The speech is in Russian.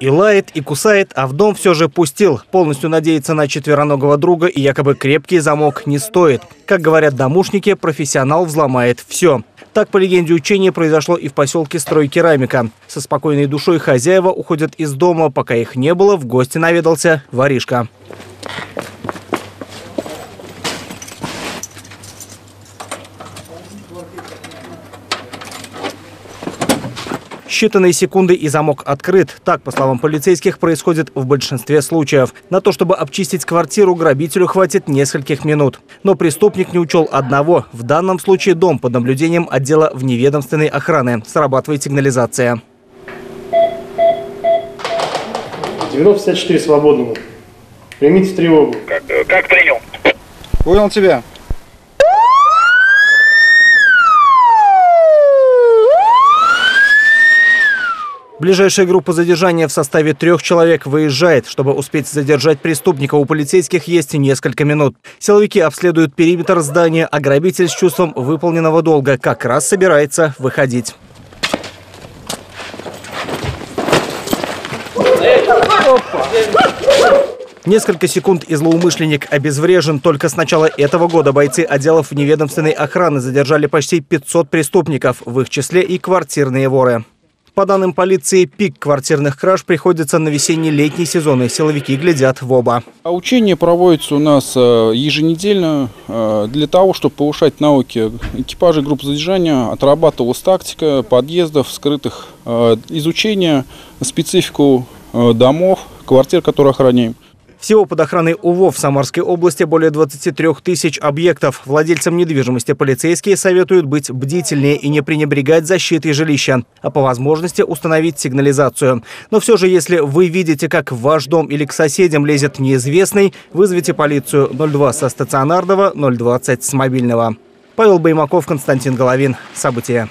И лает, и кусает, а в дом все же пустил. Полностью надеяться на четвероногого друга и якобы крепкий замок не стоит. Как говорят домушники, профессионал взломает все. Так, по легенде учения, произошло и в поселке Стройкерамика. Со спокойной душой хозяева уходят из дома. Пока их не было, в гости наведался воришка. Считанные секунды и замок открыт. Так, по словам полицейских, происходит в большинстве случаев. На то, чтобы обчистить квартиру, грабителю хватит нескольких минут. Но преступник не учел одного. В данном случае дом под наблюдением отдела вневедомственной охраны. Срабатывает сигнализация. 9054 свободному. Примите тревогу. Как, как принял? Понял тебя. Ближайшая группа задержания в составе трех человек выезжает. Чтобы успеть задержать преступника, у полицейских есть несколько минут. Силовики обследуют периметр здания, а грабитель с чувством выполненного долга как раз собирается выходить. Несколько секунд и злоумышленник обезврежен. Только с начала этого года бойцы отделов неведомственной охраны задержали почти 500 преступников, в их числе и квартирные воры. По данным полиции, пик квартирных краж приходится на весенне-летний сезон, и силовики глядят в оба. А проводится у нас э, еженедельно э, для того, чтобы повышать навыки экипажей групп задержания. Отрабатывалась тактика подъездов, скрытых э, изучения, специфику домов, квартир, которые охраняем. Всего под охраной УВО в Самарской области более 23 тысяч объектов. Владельцам недвижимости полицейские советуют быть бдительнее и не пренебрегать защитой жилища, а по возможности установить сигнализацию. Но все же, если вы видите, как в ваш дом или к соседям лезет неизвестный, вызовите полицию 02 со стационарного, 020 с мобильного. Павел Баймаков, Константин Головин. События.